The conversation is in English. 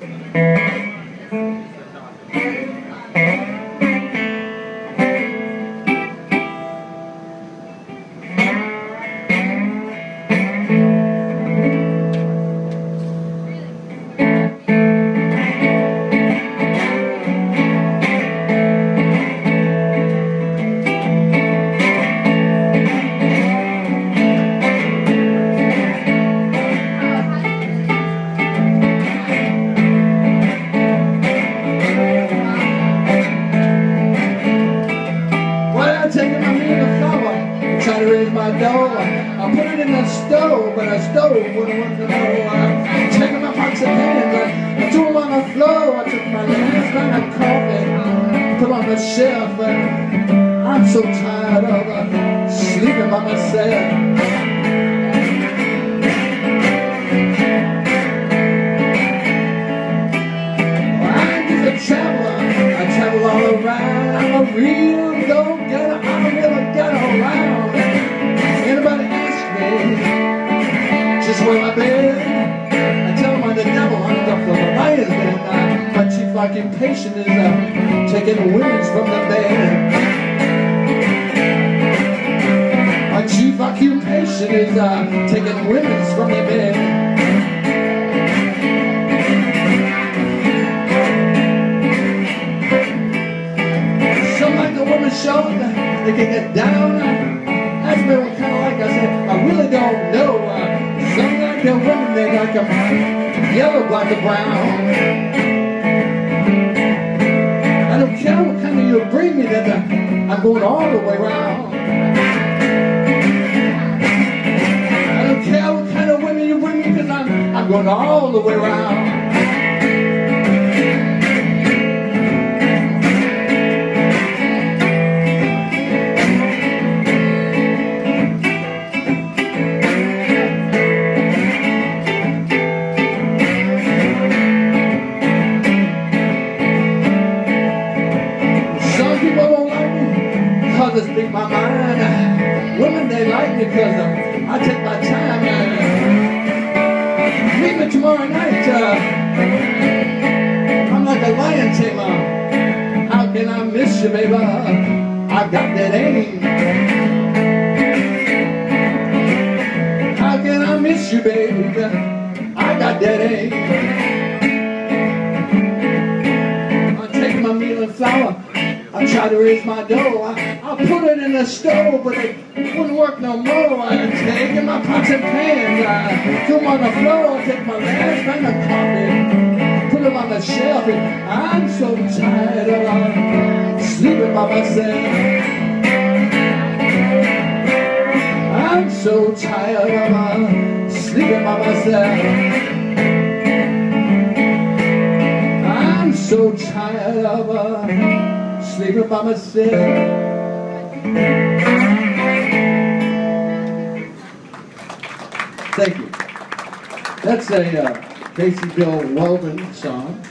Thank you. My dough. I put it in the stove, but the stove wouldn't work no more. I take my pots and pans, I threw them on the floor. I took my last line of coffee, put on the shelf. And I'm so tired of uh, sleeping by myself. I've? I tell them I'm the devil. I'm the den. Uh, my chief occupation is uh, taking women's from the bed. My chief occupation is uh, taking women's from the woman show, they can get down. Them yellow, black, or brown. I don't care what kind of you bring me, that uh, I'm going all the way around. I don't care what kind of women you bring me, because I'm, I'm going all the way around. I speak my mind. Women, they like me because uh, I take my time. Uh, meet me tomorrow night. Uh, I'm like a lion tamer. How can I miss you, baby? I got that aim. How can I miss you, baby? I got that aim. I try to raise my dough. I, I put it in the stove, but it wouldn't work no more. I take my pots and pans. I threw them on the floor. I take my last kind of coffee, put them on the shelf. And I'm so tired of uh, sleeping by myself. I'm so tired of uh, sleeping by myself. I'm so tired of uh, sleeping by myself. Thank you. That's a uh, Casey Bill Weldon song.